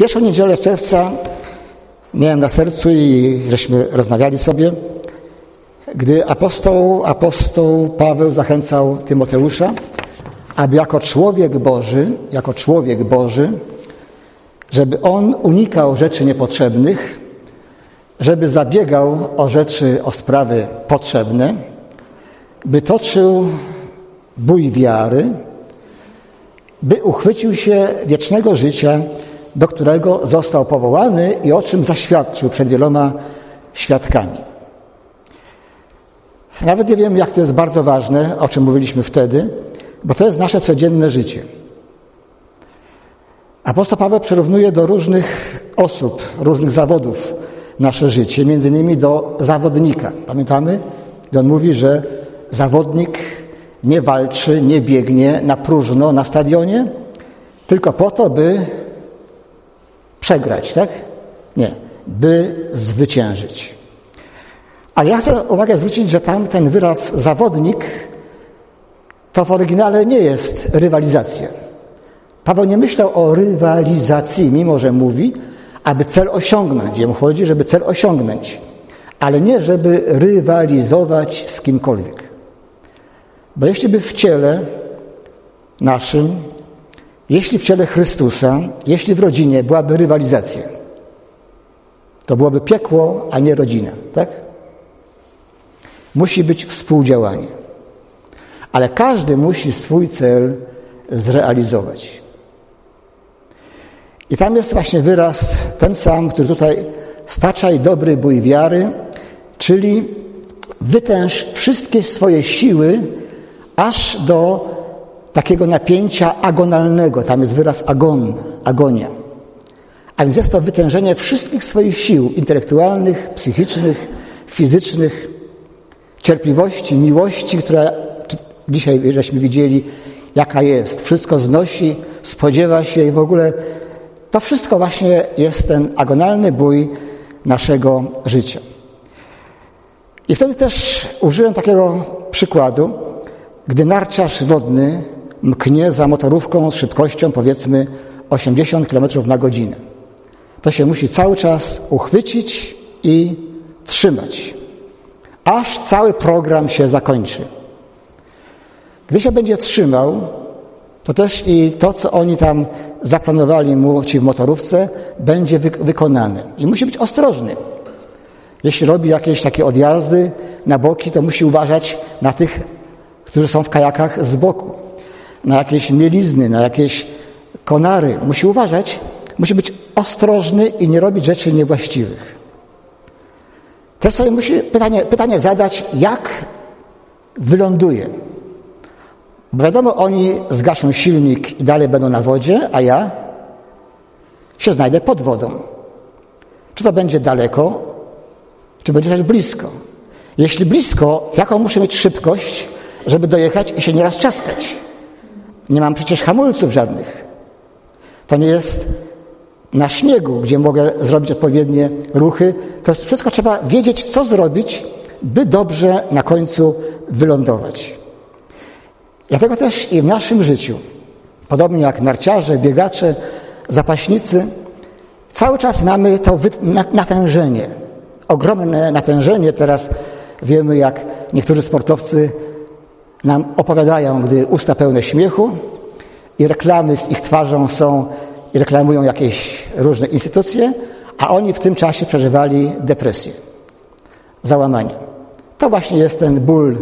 Pierwszą niedzielę czerwca miałem na sercu i żeśmy rozmawiali sobie, gdy apostoł, apostoł Paweł zachęcał Tymoteusza, aby jako człowiek Boży, jako człowiek Boży, żeby on unikał rzeczy niepotrzebnych, żeby zabiegał o rzeczy, o sprawy potrzebne, by toczył bój wiary, by uchwycił się wiecznego życia, do którego został powołany i o czym zaświadczył przed wieloma świadkami. Nawet nie wiem, jak to jest bardzo ważne, o czym mówiliśmy wtedy, bo to jest nasze codzienne życie. Apostoł Paweł przyrównuje do różnych osób, różnych zawodów nasze życie, między innymi do zawodnika. Pamiętamy? Gdy on mówi, że zawodnik nie walczy, nie biegnie na próżno na stadionie, tylko po to, by przegrać, tak? Nie, by zwyciężyć. Ale ja chcę uwagę zwrócić, że tam ten wyraz zawodnik to w oryginale nie jest rywalizacja. Paweł nie myślał o rywalizacji, mimo że mówi, aby cel osiągnąć. Jemu chodzi, żeby cel osiągnąć, ale nie, żeby rywalizować z kimkolwiek. Bo jeśli by w ciele naszym, jeśli w ciele Chrystusa, jeśli w rodzinie byłaby rywalizacja, to byłoby piekło, a nie rodzina, tak? Musi być współdziałanie. Ale każdy musi swój cel zrealizować. I tam jest właśnie wyraz ten sam, który tutaj staczaj dobry bój wiary, czyli wytęż wszystkie swoje siły aż do takiego napięcia agonalnego. Tam jest wyraz agon, agonia. A więc jest to wytężenie wszystkich swoich sił intelektualnych, psychicznych, fizycznych, cierpliwości, miłości, która dzisiaj żeśmy widzieli, jaka jest. Wszystko znosi, spodziewa się i w ogóle to wszystko właśnie jest ten agonalny bój naszego życia. I wtedy też użyłem takiego przykładu, gdy narciarz wodny mknie za motorówką z szybkością powiedzmy 80 km na godzinę. To się musi cały czas uchwycić i trzymać, aż cały program się zakończy. Gdy się będzie trzymał, to też i to, co oni tam zaplanowali mu ci w motorówce, będzie wykonane. I musi być ostrożny. Jeśli robi jakieś takie odjazdy na boki, to musi uważać na tych, którzy są w kajakach z boku, na jakieś mielizny, na jakieś konary. Musi uważać, musi być ostrożny i nie robić rzeczy niewłaściwych. Też sobie musi pytanie, pytanie zadać, jak wyląduje bo wiadomo, oni zgaszą silnik i dalej będą na wodzie, a ja się znajdę pod wodą. Czy to będzie daleko, czy będzie też blisko? Jeśli blisko, jaką muszę mieć szybkość, żeby dojechać i się nieraz czaskać? Nie mam przecież hamulców żadnych. To nie jest na śniegu, gdzie mogę zrobić odpowiednie ruchy. To wszystko trzeba wiedzieć, co zrobić, by dobrze na końcu wylądować. Dlatego też i w naszym życiu, podobnie jak narciarze, biegacze, zapaśnicy, cały czas mamy to natężenie, ogromne natężenie. Teraz wiemy, jak niektórzy sportowcy nam opowiadają, gdy usta pełne śmiechu i reklamy z ich twarzą są i reklamują jakieś różne instytucje, a oni w tym czasie przeżywali depresję, załamanie. To właśnie jest ten ból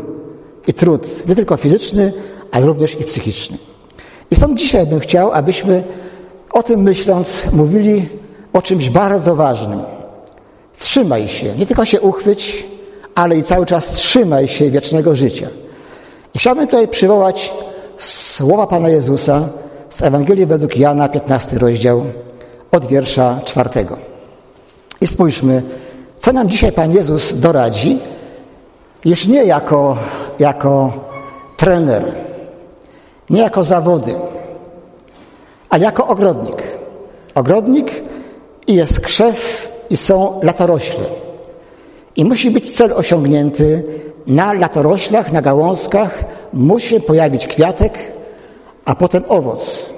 i trud, nie tylko fizyczny, ale również i psychiczny. I stąd dzisiaj bym chciał, abyśmy o tym myśląc mówili o czymś bardzo ważnym. Trzymaj się, nie tylko się uchwyć, ale i cały czas trzymaj się wiecznego życia. I chciałbym tutaj przywołać słowa Pana Jezusa z Ewangelii według Jana, 15 rozdział, od wiersza czwartego. I spójrzmy, co nam dzisiaj Pan Jezus doradzi, już nie jako, jako trener, nie jako zawody, ale jako ogrodnik. Ogrodnik i jest krzew i są latorośle. I musi być cel osiągnięty. Na latoroślach, na gałązkach musi pojawić kwiatek, a potem owoc.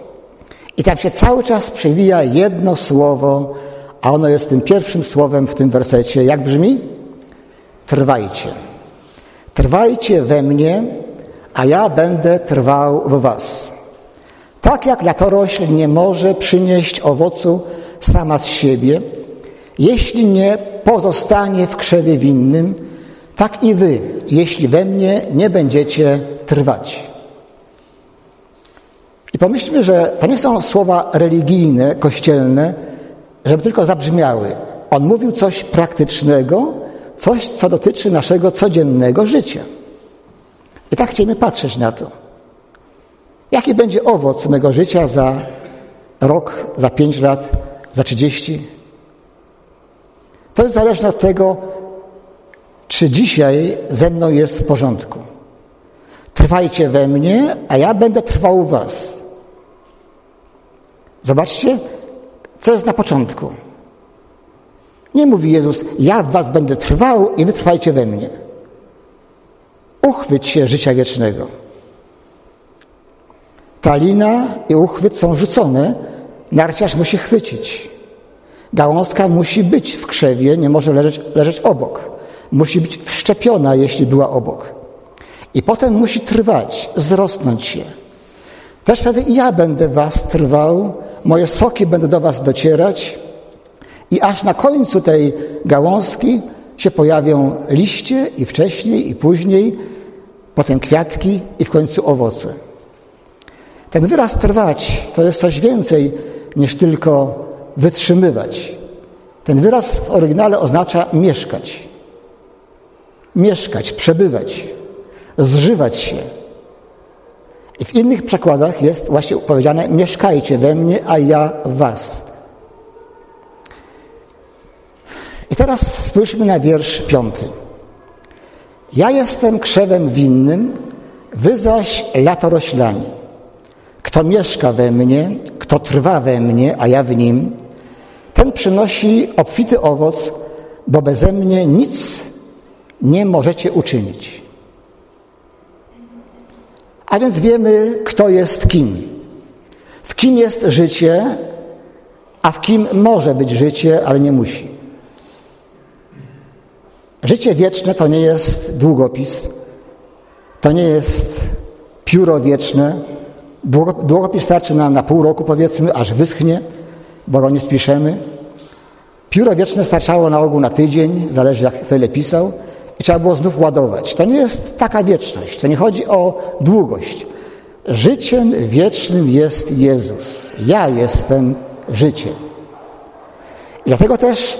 I tam się cały czas przewija jedno słowo, a ono jest tym pierwszym słowem w tym wersecie. Jak brzmi? Trwajcie. Trwajcie we mnie, a ja będę trwał w was. Tak jak latorośl nie może przynieść owocu sama z siebie, jeśli nie pozostanie w krzewie winnym, tak i wy, jeśli we mnie nie będziecie trwać. I pomyślmy, że to nie są słowa religijne, kościelne, żeby tylko zabrzmiały. On mówił coś praktycznego, coś, co dotyczy naszego codziennego życia. I tak chcemy patrzeć na to. Jaki będzie owoc mego życia za rok, za pięć lat, za trzydzieści? To jest zależne od tego, czy dzisiaj ze mną jest w porządku. Trwajcie we mnie, a ja będę trwał w was. Zobaczcie, co jest na początku. Nie mówi Jezus, ja w was będę trwał i wy trwajcie we mnie. Uchwyć się życia wiecznego. Talina i uchwyt są rzucone, narciarz musi chwycić. Gałązka musi być w krzewie, nie może leżeć, leżeć obok. Musi być wszczepiona, jeśli była obok. I potem musi trwać, wzrosnąć się. Też wtedy i ja będę was trwał, moje soki będą do was docierać i aż na końcu tej gałązki się pojawią liście i wcześniej i później, potem kwiatki i w końcu owoce. Ten wyraz trwać to jest coś więcej niż tylko wytrzymywać. Ten wyraz w oryginale oznacza mieszkać. Mieszkać, przebywać, zżywać się. I w innych przekładach jest właśnie powiedziane: mieszkajcie we mnie, a ja w was. I teraz spójrzmy na wiersz piąty. Ja jestem krzewem winnym, wy zaś latoroślami. Kto mieszka we mnie, kto trwa we mnie, a ja w nim, ten przynosi obfity owoc, bo beze mnie nic nie możecie uczynić. A więc wiemy, kto jest kim. W kim jest życie, a w kim może być życie, ale nie musi. Życie wieczne to nie jest długopis, to nie jest pióro wieczne. Długopis starczy nam na pół roku, powiedzmy, aż wyschnie, bo go nie spiszemy. Pióro wieczne starczało na ogół na tydzień, zależy jak kto ile pisał, i trzeba było znów ładować. To nie jest taka wieczność, to nie chodzi o długość. Życiem wiecznym jest Jezus. Ja jestem życiem. I dlatego też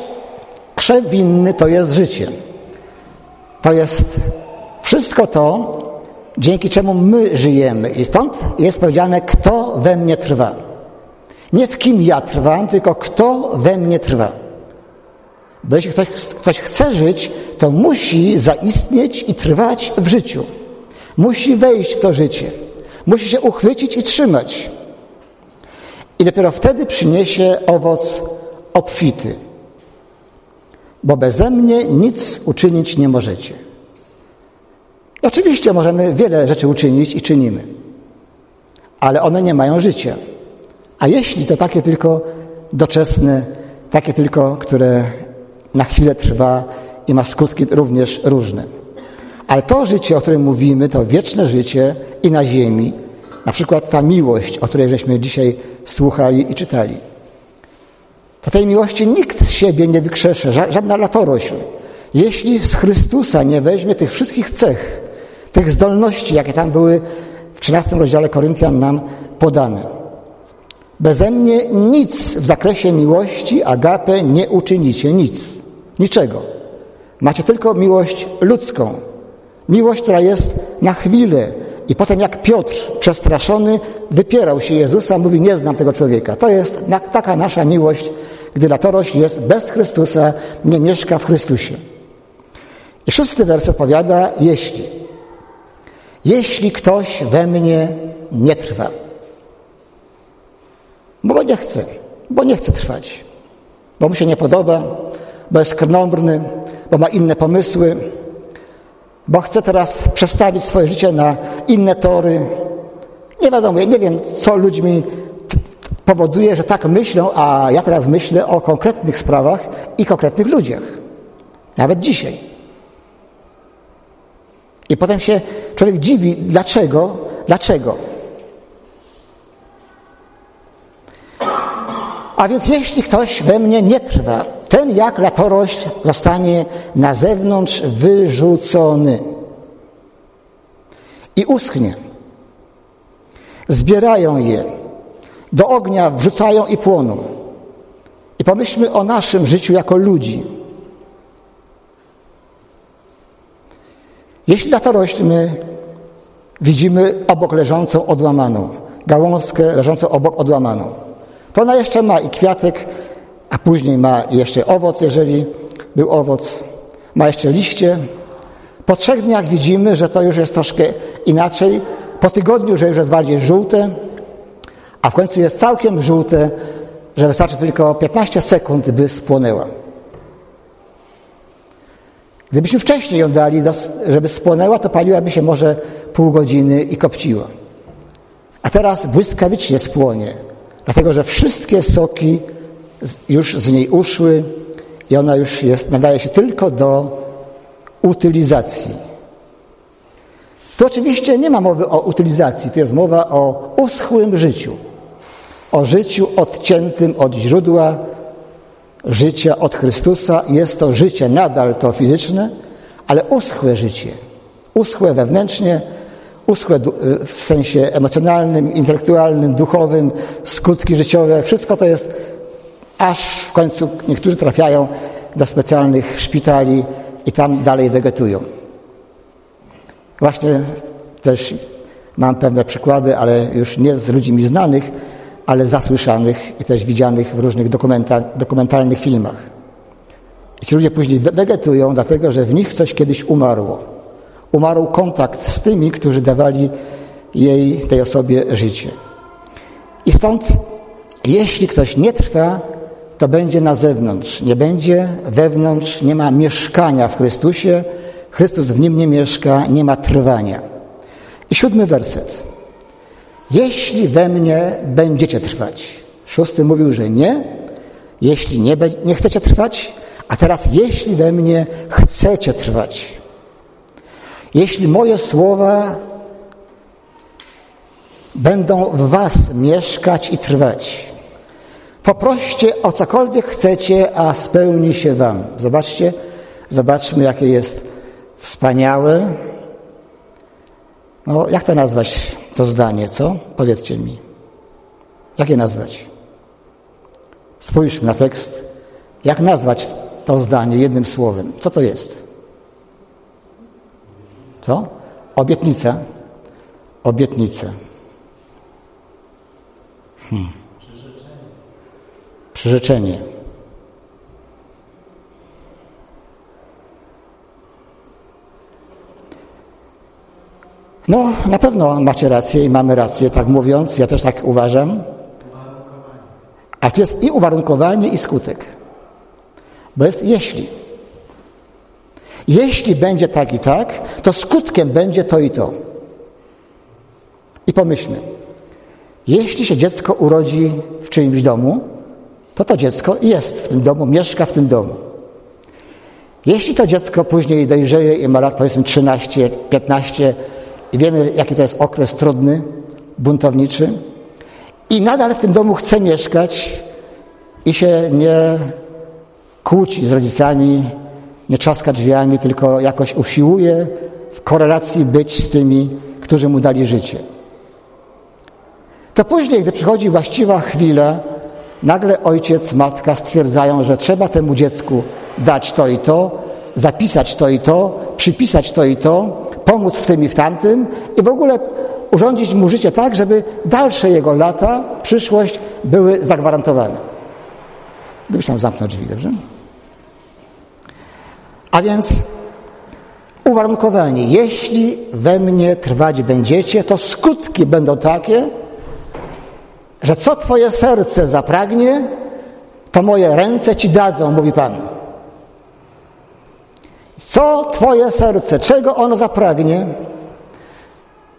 krzew winny to jest życie. To jest wszystko to, dzięki czemu my żyjemy. I stąd jest powiedziane, kto we mnie trwa. Nie w kim ja trwam, tylko kto we mnie trwa. Bo jeśli ktoś, ktoś chce żyć, to musi zaistnieć i trwać w życiu. Musi wejść w to życie. Musi się uchwycić i trzymać. I dopiero wtedy przyniesie owoc obfity. Bo beze mnie nic uczynić nie możecie. Oczywiście możemy wiele rzeczy uczynić i czynimy, ale one nie mają życia. A jeśli to takie tylko doczesne, takie tylko, które na chwilę trwa i ma skutki również różne. Ale to życie, o którym mówimy, to wieczne życie i na ziemi, na przykład ta miłość, o której żeśmy dzisiaj słuchali i czytali. To tej miłości nikt z siebie nie wykrzesze, żadna latorośl. Jeśli z Chrystusa nie weźmie tych wszystkich cech, tych zdolności, jakie tam były w 13 rozdziale Koryntian nam podane. Beze mnie nic w zakresie miłości, agape nie uczynicie, nic. Niczego. Macie tylko miłość ludzką. Miłość, która jest na chwilę. I potem jak Piotr, przestraszony, wypierał się Jezusa, mówi, nie znam tego człowieka. To jest taka nasza miłość, gdy latorość jest bez Chrystusa, nie mieszka w Chrystusie. I szósty werset powiada, jeśli. Jeśli ktoś we mnie nie trwa. Bo nie chce, bo nie chce trwać, bo mu się nie podoba, bo jest krnąbrny, bo ma inne pomysły, bo chce teraz przestawić swoje życie na inne tory. Nie wiadomo, ja nie wiem, co ludźmi powoduje, że tak myślą, a ja teraz myślę o konkretnych sprawach i konkretnych ludziach. Nawet dzisiaj. I potem się człowiek dziwi, dlaczego, dlaczego. A więc jeśli ktoś we mnie nie trwa, ten jak latorość zostanie na zewnątrz wyrzucony i uschnie. Zbierają je, do ognia wrzucają i płoną. I pomyślmy o naszym życiu jako ludzi. Jeśli latorość my widzimy obok leżącą odłamaną, gałązkę leżącą obok odłamaną, to ona jeszcze ma i kwiatek, a później ma jeszcze owoc, jeżeli był owoc, ma jeszcze liście. Po trzech dniach widzimy, że to już jest troszkę inaczej. Po tygodniu, że już jest bardziej żółte, a w końcu jest całkiem żółte, że wystarczy tylko 15 sekund, by spłonęła. Gdybyśmy wcześniej ją dali, żeby spłonęła, to paliłaby się może pół godziny i kopciła. A teraz błyskawicznie spłonie, dlatego że wszystkie soki już z niej uszły i ona już jest, nadaje się tylko do utylizacji. Tu oczywiście nie ma mowy o utylizacji, tu jest mowa o uschłym życiu. O życiu odciętym od źródła życia, od Chrystusa. Jest to życie nadal to fizyczne, ale uschłe życie. Uschłe wewnętrznie, uschłe w sensie emocjonalnym, intelektualnym, duchowym, skutki życiowe. Wszystko to jest aż w końcu niektórzy trafiają do specjalnych szpitali i tam dalej wegetują. Właśnie też mam pewne przykłady, ale już nie z ludzi mi znanych, ale zasłyszanych i też widzianych w różnych dokumenta, dokumentalnych filmach. I ci ludzie później wegetują, dlatego że w nich coś kiedyś umarło. Umarł kontakt z tymi, którzy dawali jej, tej osobie życie. I stąd, jeśli ktoś nie trwa, to będzie na zewnątrz, nie będzie wewnątrz, nie ma mieszkania w Chrystusie, Chrystus w nim nie mieszka, nie ma trwania. I siódmy werset. Jeśli we mnie będziecie trwać. Szósty mówił, że nie. Jeśli nie, nie chcecie trwać, a teraz jeśli we mnie chcecie trwać. Jeśli moje słowa będą w was mieszkać i trwać. Poproście o cokolwiek chcecie, a spełni się wam. Zobaczcie, zobaczmy, jakie jest wspaniałe. No, jak to nazwać, to zdanie, co? Powiedzcie mi. Jak je nazwać? Spójrzmy na tekst. Jak nazwać to zdanie jednym słowem? Co to jest? Co? Obietnica. Obietnica. Hmm. Przyrzeczenie. No, na pewno macie rację i mamy rację, tak mówiąc, ja też tak uważam. A to jest i uwarunkowanie, i skutek. Bo jest jeśli. Jeśli będzie tak i tak, to skutkiem będzie to i to. I pomyślmy, jeśli się dziecko urodzi w czyimś domu, to to dziecko jest w tym domu, mieszka w tym domu. Jeśli to dziecko później dojrzeje i ma lat powiedzmy 13, 15 i wiemy jaki to jest okres trudny, buntowniczy i nadal w tym domu chce mieszkać i się nie kłóci z rodzicami, nie trzaska drzwiami, tylko jakoś usiłuje w korelacji być z tymi, którzy mu dali życie. To później, gdy przychodzi właściwa chwila, nagle ojciec, matka stwierdzają, że trzeba temu dziecku dać to i to, zapisać to i to, przypisać to i to, pomóc w tym i w tamtym i w ogóle urządzić mu życie tak, żeby dalsze jego lata, przyszłość były zagwarantowane. Gdybyś tam zamknął drzwi, dobrze? A więc uwarunkowanie, jeśli we mnie trwać będziecie, to skutki będą takie, że co Twoje serce zapragnie, to moje ręce Ci dadzą, mówi Pan. Co Twoje serce, czego ono zapragnie,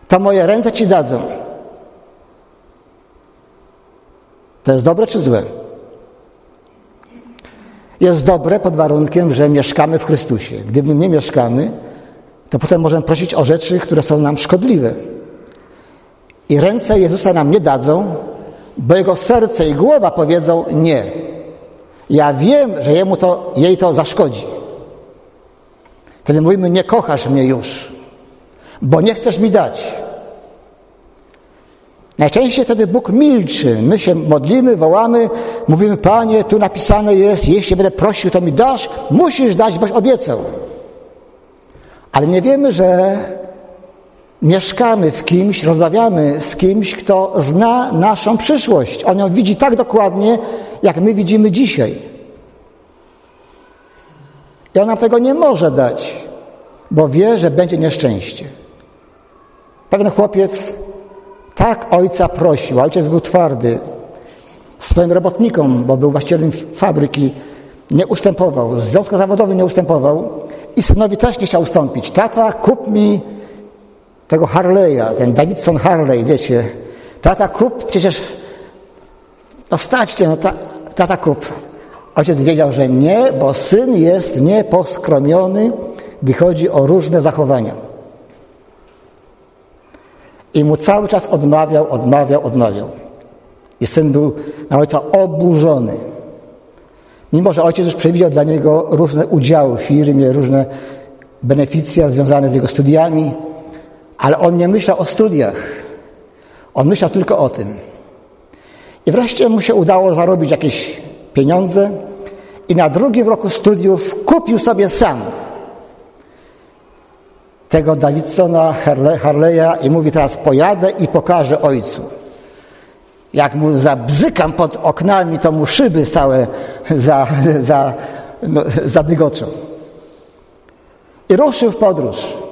to moje ręce Ci dadzą. To jest dobre czy złe? Jest dobre pod warunkiem, że mieszkamy w Chrystusie. Gdy w nim nie mieszkamy, to potem możemy prosić o rzeczy, które są nam szkodliwe. I ręce Jezusa nam nie dadzą, bo jego serce i głowa powiedzą nie. Ja wiem, że jemu to, jej to zaszkodzi. Wtedy mówimy, nie kochasz mnie już, bo nie chcesz mi dać. Najczęściej wtedy Bóg milczy. My się modlimy, wołamy, mówimy, Panie, tu napisane jest, jeśli będę prosił, to mi dasz, musisz dać, boś obiecał. Ale nie wiemy, że mieszkamy w kimś, rozmawiamy z kimś, kto zna naszą przyszłość. On ją widzi tak dokładnie, jak my widzimy dzisiaj. I on nam tego nie może dać, bo wie, że będzie nieszczęście. Pewien chłopiec tak ojca prosił, ojciec był twardy. Swoim robotnikom, bo był właścicielem fabryki, nie ustępował, związku zawodowym nie ustępował i synowi też nie chciał ustąpić. Tata, kup mi tego Harley'a, ten Davidson Harley, wiecie. Tata, kup, przecież no staćcie, no ta, tata kup. Ojciec wiedział, że nie, bo syn jest nieposkromiony, gdy chodzi o różne zachowania. I mu cały czas odmawiał, odmawiał, odmawiał. I syn był na ojca oburzony. Mimo, że ojciec już przewidział dla niego różne udziały w firmie, różne beneficje związane z jego studiami, ale on nie myślał o studiach. On myślał tylko o tym. I wreszcie mu się udało zarobić jakieś pieniądze i na drugim roku studiów kupił sobie sam tego Davidsona Harleya i mówi teraz pojadę i pokażę ojcu. Jak mu zabzykam pod oknami, to mu szyby całe za, za, no, zadygoczą. I ruszył w podróż.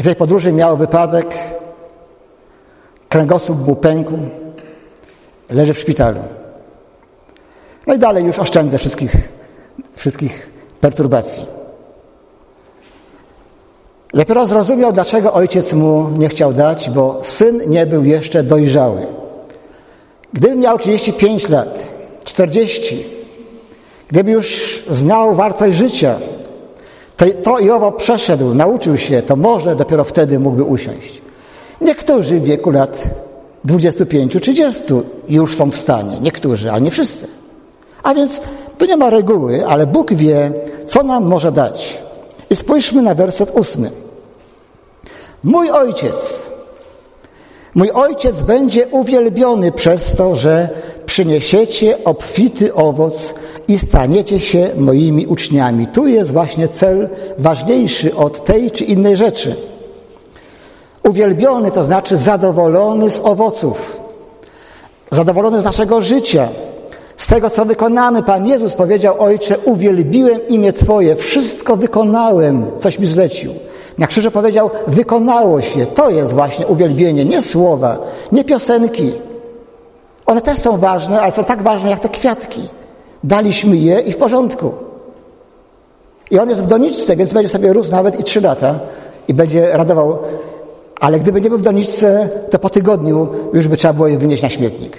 W tej podróży miał wypadek, kręgosłup mu pękł, leży w szpitalu. No i dalej już oszczędzę wszystkich, wszystkich perturbacji. Dopiero zrozumiał, dlaczego ojciec mu nie chciał dać, bo syn nie był jeszcze dojrzały. Gdyby miał 35 lat, 40, gdyby już znał wartość życia, to, to i owo przeszedł, nauczył się, to może dopiero wtedy mógłby usiąść. Niektórzy w wieku lat 25-30 już są w stanie, niektórzy, ale nie wszyscy. A więc tu nie ma reguły, ale Bóg wie, co nam może dać. I spójrzmy na werset ósmy. Mój ojciec, mój ojciec będzie uwielbiony przez to, że przyniesiecie obfity owoc i staniecie się moimi uczniami. Tu jest właśnie cel ważniejszy od tej czy innej rzeczy. Uwielbiony to znaczy zadowolony z owoców, zadowolony z naszego życia, z tego, co wykonamy. Pan Jezus powiedział, Ojcze, uwielbiłem imię Twoje, wszystko wykonałem, coś mi zlecił. Na krzyżu powiedział, wykonało się. To jest właśnie uwielbienie, nie słowa, nie piosenki. One też są ważne, ale są tak ważne jak te kwiatki. Daliśmy je i w porządku. I on jest w doniczce, więc będzie sobie rósł nawet i trzy lata i będzie radował. Ale gdyby nie był w doniczce, to po tygodniu już by trzeba było je wynieść na śmietnik.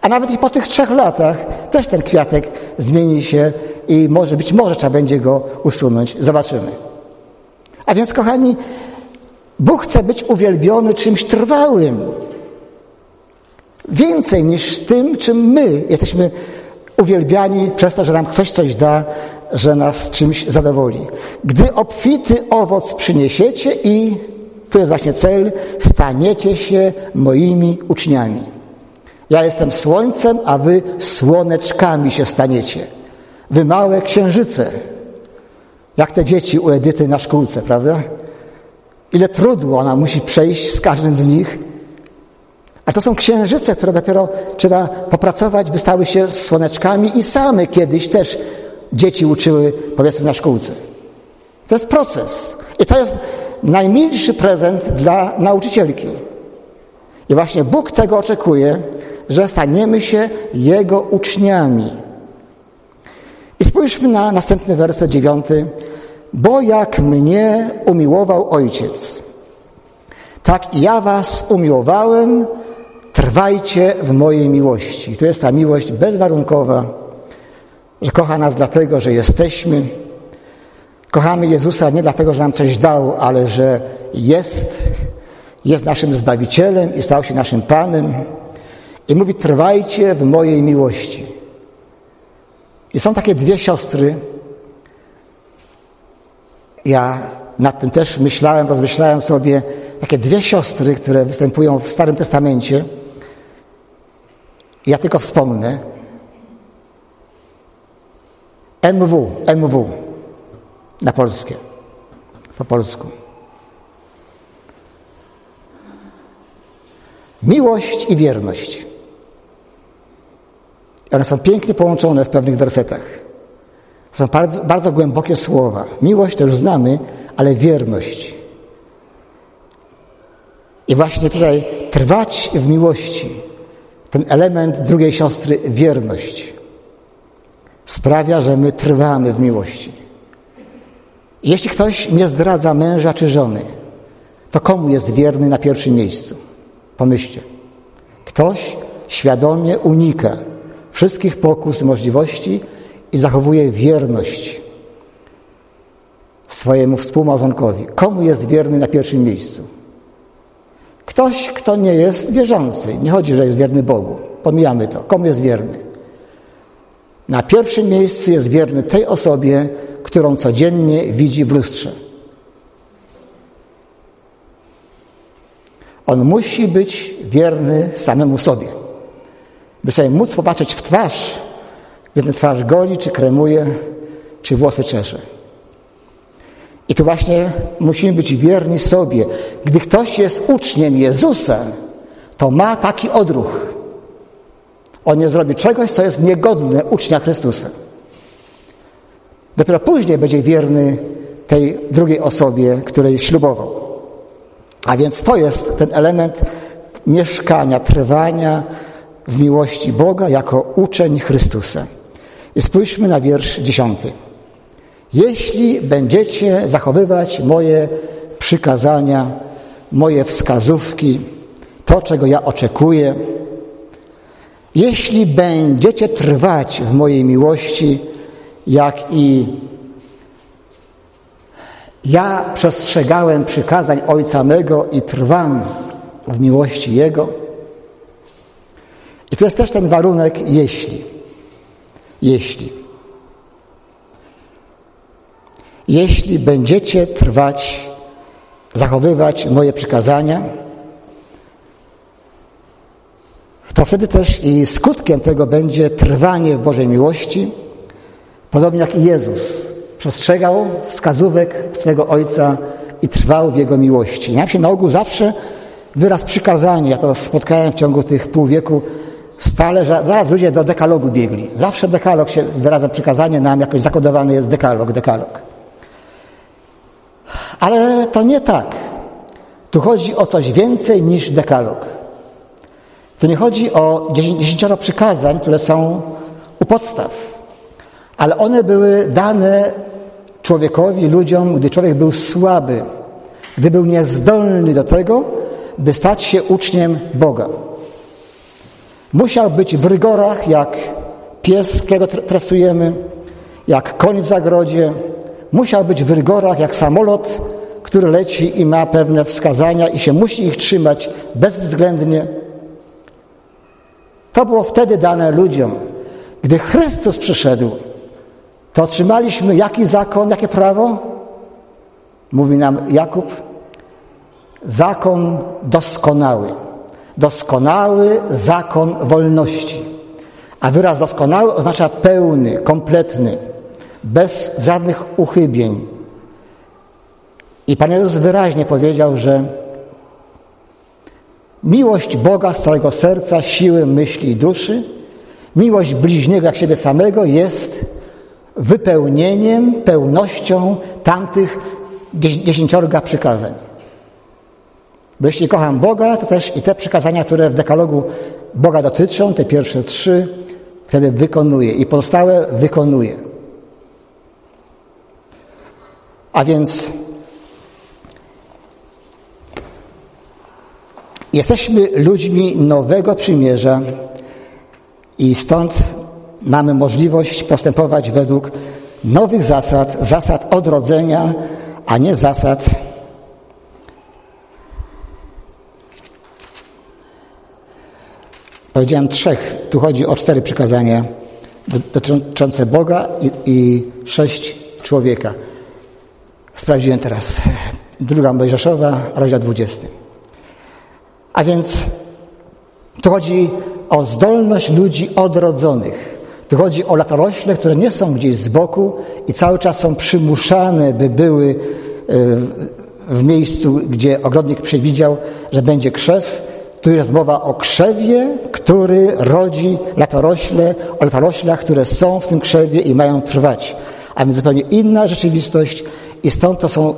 A nawet i po tych trzech latach też ten kwiatek zmieni się i może być może trzeba będzie go usunąć. Zobaczymy. A więc, kochani, Bóg chce być uwielbiony czymś trwałym. Więcej niż tym, czym my jesteśmy uwielbiani przez to, że nam ktoś coś da, że nas czymś zadowoli. Gdy obfity owoc przyniesiecie i, tu jest właśnie cel, staniecie się moimi uczniami. Ja jestem słońcem, a wy słoneczkami się staniecie. Wy małe księżyce. Jak te dzieci u Edyty na szkółce, prawda? Ile trudu ona musi przejść z każdym z nich. A to są księżyce, które dopiero trzeba popracować, by stały się słoneczkami i same kiedyś też dzieci uczyły, powiedzmy, na szkółce. To jest proces. I to jest najmilszy prezent dla nauczycielki. I właśnie Bóg tego oczekuje, że staniemy się Jego uczniami. I spójrzmy na następny werset dziewiąty. Bo jak mnie umiłował Ojciec, tak ja was umiłowałem, trwajcie w mojej miłości. To jest ta miłość bezwarunkowa, że kocha nas dlatego, że jesteśmy. Kochamy Jezusa nie dlatego, że nam coś dał, ale że jest, jest naszym Zbawicielem i stał się naszym Panem. I mówi, trwajcie w mojej miłości. I są takie dwie siostry. Ja nad tym też myślałem, rozmyślałem sobie. Takie dwie siostry, które występują w Starym Testamencie. Ja tylko wspomnę. MW, MW na polskie, po polsku. Miłość i wierność. One są pięknie połączone w pewnych wersetach. Są bardzo, bardzo głębokie słowa. Miłość to już znamy, ale wierność. I właśnie tutaj trwać w miłości, ten element drugiej siostry, wierność, sprawia, że my trwamy w miłości. Jeśli ktoś nie zdradza męża czy żony, to komu jest wierny na pierwszym miejscu? Pomyślcie. Ktoś świadomie unika wszystkich pokus i możliwości i zachowuje wierność swojemu współmałżonkowi. Komu jest wierny na pierwszym miejscu? Ktoś, kto nie jest wierzący. Nie chodzi, że jest wierny Bogu. Pomijamy to. Komu jest wierny? Na pierwszym miejscu jest wierny tej osobie, którą codziennie widzi w lustrze. On musi być wierny samemu sobie. By sobie móc popatrzeć w twarz, gdy twarz goli, czy kremuje, czy włosy czesze. I tu właśnie musimy być wierni sobie. Gdy ktoś jest uczniem Jezusa, to ma taki odruch. On nie zrobi czegoś, co jest niegodne ucznia Chrystusa. Dopiero później będzie wierny tej drugiej osobie, której ślubował. A więc to jest ten element mieszkania, trwania w miłości Boga jako uczeń Chrystusa. I spójrzmy na wiersz dziesiąty. Jeśli będziecie zachowywać moje przykazania, moje wskazówki, to, czego ja oczekuję, jeśli będziecie trwać w mojej miłości, jak i ja przestrzegałem przykazań Ojca mego i trwam w miłości Jego. I to jest też ten warunek, jeśli. Jeśli. Jeśli będziecie trwać, zachowywać moje przykazania, to wtedy też i skutkiem tego będzie trwanie w Bożej miłości, podobnie jak i Jezus przestrzegał wskazówek swego Ojca i trwał w Jego miłości. Ja się na ogół zawsze wyraz przykazanie, ja to spotkałem w ciągu tych pół wieku stale, że zaraz ludzie do dekalogu biegli. Zawsze dekalog się z wyrazem przykazanie nam jakoś zakodowany jest dekalog, dekalog. Ale to nie tak. Tu chodzi o coś więcej niż dekalog. Tu nie chodzi o dziesięcioro przykazań, które są u podstaw, ale one były dane człowiekowi, ludziom, gdy człowiek był słaby, gdy był niezdolny do tego, by stać się uczniem Boga. Musiał być w rygorach, jak pies, którego tresujemy, jak koń w zagrodzie. Musiał być w rygorach, jak samolot, który leci i ma pewne wskazania i się musi ich trzymać bezwzględnie. To było wtedy dane ludziom. Gdy Chrystus przyszedł, to otrzymaliśmy jaki zakon, jakie prawo? Mówi nam Jakub, zakon doskonały. Doskonały zakon wolności. A wyraz doskonały oznacza pełny, kompletny, bez żadnych uchybień. I Pan Jezus wyraźnie powiedział, że miłość Boga z całego serca, siły, myśli i duszy, miłość bliźniego jak siebie samego jest wypełnieniem, pełnością tamtych dziesięciorga przykazań. Bo jeśli kocham Boga, to też i te przykazania, które w dekalogu Boga dotyczą, te pierwsze trzy, wtedy wykonuję i pozostałe wykonuję. A więc Jesteśmy ludźmi nowego przymierza i stąd mamy możliwość postępować według nowych zasad, zasad odrodzenia, a nie zasad Powiedziałem trzech, tu chodzi o cztery przykazania dotyczące Boga i, i sześć człowieka. Sprawdziłem teraz. Druga Mojżeszowa, rozdział 20. A więc tu chodzi o zdolność ludzi odrodzonych. Tu chodzi o latorośle, które nie są gdzieś z boku i cały czas są przymuszane, by były e, w miejscu, gdzie ogrodnik przewidział, że będzie krzew. Tu jest mowa o krzewie, który rodzi latorośle, o latoroślach, które są w tym krzewie i mają trwać. A więc zupełnie inna rzeczywistość i stąd to są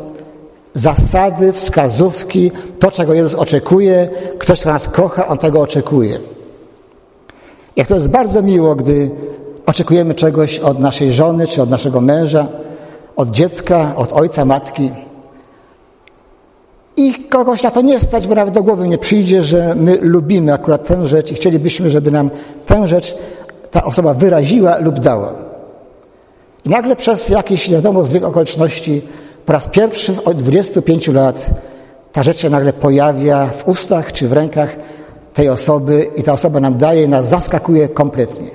zasady, wskazówki, to, czego Jezus oczekuje. Ktoś, kto nas kocha, On tego oczekuje. Jak to jest bardzo miło, gdy oczekujemy czegoś od naszej żony, czy od naszego męża, od dziecka, od ojca, matki. I kogoś na to nie stać, bo nawet do głowy nie przyjdzie, że my lubimy akurat tę rzecz i chcielibyśmy, żeby nam tę rzecz ta osoba wyraziła lub dała. I nagle przez jakieś, nie wiadomo, zbieg okoliczności po raz pierwszy od 25 lat ta rzecz się nagle pojawia w ustach czy w rękach tej osoby i ta osoba nam daje nas zaskakuje kompletnie.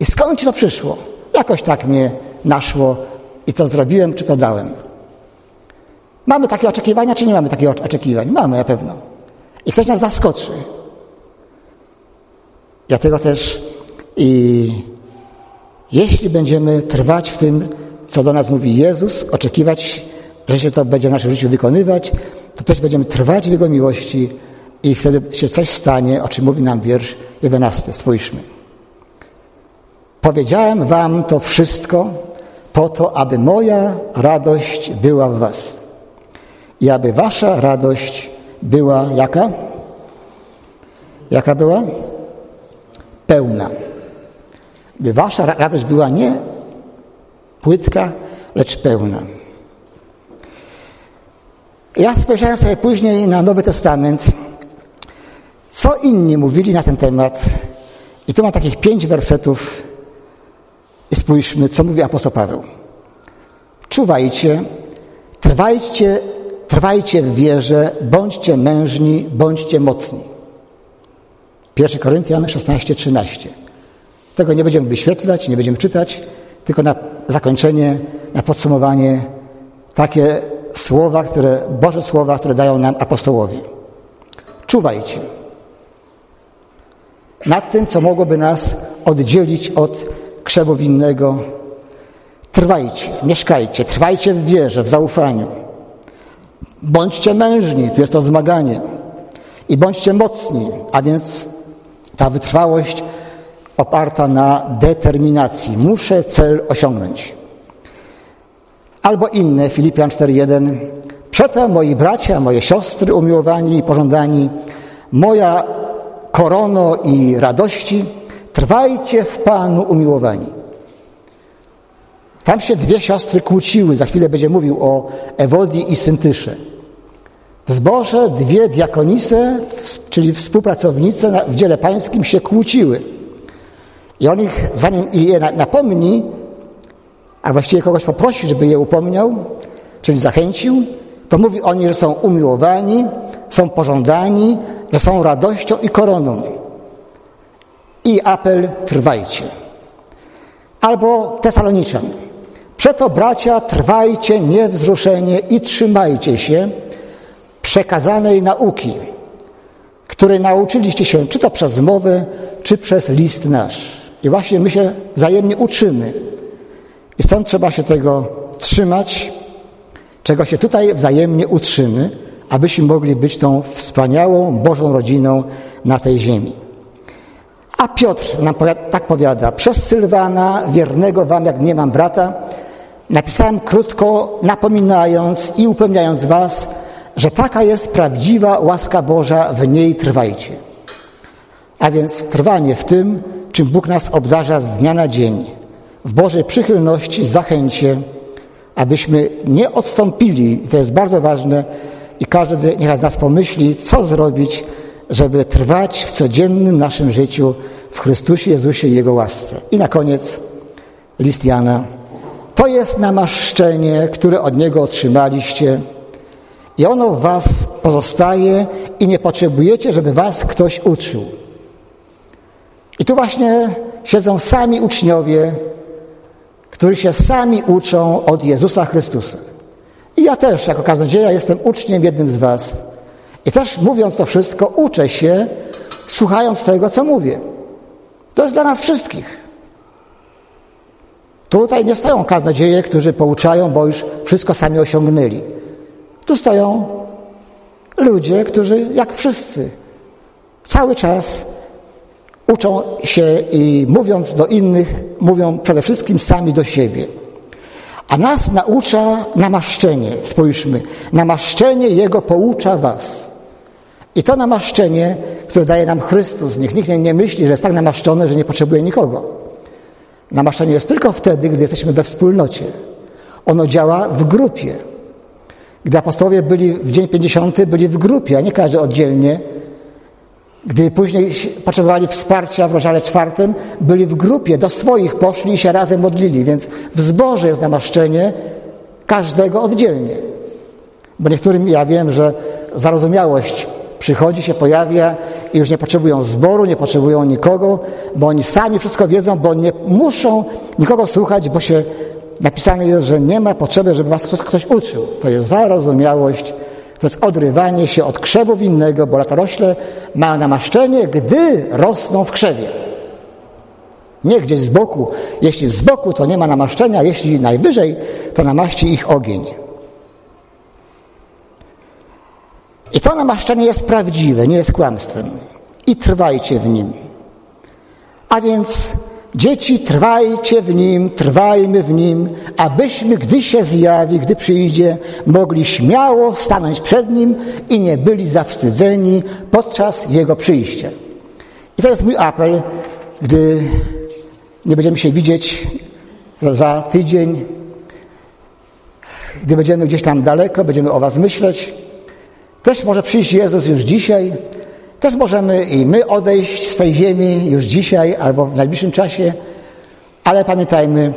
I skąd ci to przyszło? Jakoś tak mnie naszło i to zrobiłem, czy to dałem. Mamy takie oczekiwania, czy nie mamy takich oczekiwań? Mamy na pewno. I ktoś nas zaskoczy. Dlatego też i jeśli będziemy trwać w tym, co do nas mówi Jezus, oczekiwać, że się to będzie w naszym życiu wykonywać, to też będziemy trwać w Jego miłości i wtedy się coś stanie, o czym mówi nam wiersz jedenasty. Spójrzmy. Powiedziałem wam to wszystko po to, aby moja radość była w was i aby wasza radość była jaka? Jaka była? Pełna. By wasza radość była nie płytka, lecz pełna. Ja spojrzałem sobie później na Nowy Testament, co inni mówili na ten temat. I tu mam takich pięć wersetów. I spójrzmy, co mówi apostoł Paweł. Czuwajcie, trwajcie, trwajcie w wierze, bądźcie mężni, bądźcie mocni. 1 Koryntian 16, 13. Tego nie będziemy wyświetlać, nie będziemy czytać, tylko na zakończenie, na podsumowanie takie słowa, które, Boże słowa, które dają nam apostołowie. Czuwajcie nad tym, co mogłoby nas oddzielić od krzewu winnego. Trwajcie, mieszkajcie, trwajcie w wierze, w zaufaniu. Bądźcie mężni, tu jest to zmaganie. I bądźcie mocni, a więc ta wytrwałość oparta na determinacji. Muszę cel osiągnąć. Albo inne, Filipian 4.1. Przeto moi bracia, moje siostry umiłowani i pożądani, moja korono i radości, trwajcie w Panu umiłowani. Tam się dwie siostry kłóciły, za chwilę będzie mówił o Ewodii i Syntysze. W zborze dwie diakonise, czyli współpracownice w dziele pańskim się kłóciły. I on ich, zanim je napomni, a właściwie kogoś poprosi, żeby je upomniał, czyli zachęcił, to mówi o nich, że są umiłowani, są pożądani, że są radością i koroną. I apel trwajcie. Albo Tesaloniczan. Przeto bracia trwajcie niewzruszenie i trzymajcie się przekazanej nauki, której nauczyliście się czy to przez mowę, czy przez list nasz. I właśnie my się wzajemnie uczymy. I stąd trzeba się tego trzymać, czego się tutaj wzajemnie utrzymy, abyśmy mogli być tą wspaniałą Bożą rodziną na tej ziemi. A Piotr nam tak powiada, przez Sylwana, wiernego wam, jak nie mam brata, napisałem krótko, napominając i upewniając was, że taka jest prawdziwa łaska Boża, w niej trwajcie. A więc trwanie w tym, czym Bóg nas obdarza z dnia na dzień. W Bożej przychylności zachęcie, abyśmy nie odstąpili, to jest bardzo ważne, i każdy niech z nas pomyśli, co zrobić, żeby trwać w codziennym naszym życiu w Chrystusie Jezusie i Jego łasce. I na koniec list Jana. To jest namaszczenie, które od Niego otrzymaliście i ono w was pozostaje i nie potrzebujecie, żeby was ktoś uczył. I tu właśnie siedzą sami uczniowie, którzy się sami uczą od Jezusa Chrystusa. I ja też, jako kaznodzieja, jestem uczniem jednym z was. I też mówiąc to wszystko, uczę się, słuchając tego, co mówię. To jest dla nas wszystkich. Tutaj nie stoją kaznodzieje, którzy pouczają, bo już wszystko sami osiągnęli. Tu stoją ludzie, którzy, jak wszyscy, cały czas uczą się i mówiąc do innych, mówią przede wszystkim sami do siebie. A nas naucza namaszczenie. Spójrzmy, namaszczenie Jego poucza was. I to namaszczenie, które daje nam Chrystus, niech nikt nie myśli, że jest tak namaszczony, że nie potrzebuje nikogo. Namaszczenie jest tylko wtedy, gdy jesteśmy we wspólnocie. Ono działa w grupie. Gdy apostołowie byli w dzień 50, byli w grupie, a nie każdy oddzielnie. Gdy później potrzebowali wsparcia w rozdziale czwartym, byli w grupie, do swoich poszli i się razem modlili. Więc w zborze jest namaszczenie każdego oddzielnie. Bo niektórym, ja wiem, że zarozumiałość przychodzi, się pojawia i już nie potrzebują zboru, nie potrzebują nikogo, bo oni sami wszystko wiedzą, bo nie muszą nikogo słuchać, bo się napisane jest, że nie ma potrzeby, żeby was ktoś uczył. To jest zarozumiałość, to jest odrywanie się od krzewu winnego, bo latorośle ma namaszczenie, gdy rosną w krzewie. Nie gdzieś z boku. Jeśli z boku, to nie ma namaszczenia, jeśli najwyżej, to namaści ich ogień. I to namaszczenie jest prawdziwe, nie jest kłamstwem. I trwajcie w nim. A więc Dzieci, trwajcie w Nim, trwajmy w Nim, abyśmy, gdy się zjawi, gdy przyjdzie, mogli śmiało stanąć przed Nim i nie byli zawstydzeni podczas Jego przyjścia. I to jest mój apel, gdy nie będziemy się widzieć za tydzień, gdy będziemy gdzieś tam daleko, będziemy o Was myśleć. Też może przyjść Jezus już dzisiaj, też możemy i my odejść z tej ziemi już dzisiaj albo w najbliższym czasie, ale pamiętajmy,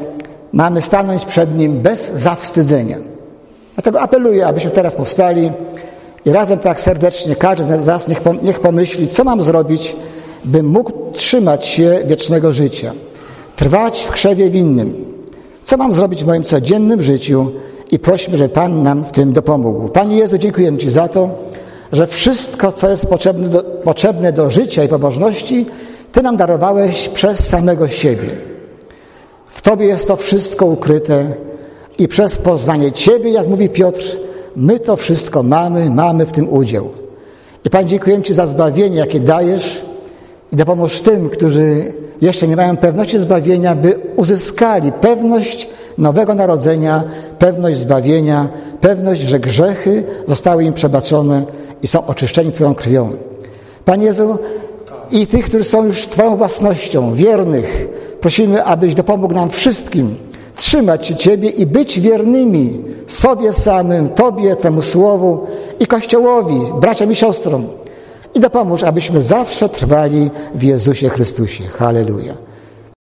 mamy stanąć przed Nim bez zawstydzenia. Dlatego apeluję, abyśmy teraz powstali i razem tak serdecznie każdy z nas niech, pomyśli, co mam zrobić, bym mógł trzymać się wiecznego życia, trwać w krzewie winnym. Co mam zrobić w moim codziennym życiu i prośmy, żeby Pan nam w tym dopomógł. Panie Jezu, dziękujemy Ci za to, że wszystko, co jest potrzebne do, potrzebne do życia i pobożności, Ty nam darowałeś przez samego siebie. W Tobie jest to wszystko ukryte i przez poznanie Ciebie, jak mówi Piotr, my to wszystko mamy, mamy w tym udział. I Panie, dziękujemy Ci za zbawienie, jakie dajesz i dopomóż tym, którzy jeszcze nie mają pewności zbawienia, by uzyskali pewność nowego narodzenia, pewność zbawienia, pewność, że grzechy zostały im przebaczone i są oczyszczeni Twoją krwią. Panie Jezu, i tych, którzy są już Twoją własnością, wiernych, prosimy, abyś dopomógł nam wszystkim trzymać się Ciebie i być wiernymi sobie samym, Tobie, temu Słowu i Kościołowi, braciom i siostrom. I dopomóż, abyśmy zawsze trwali w Jezusie Chrystusie. Halleluja.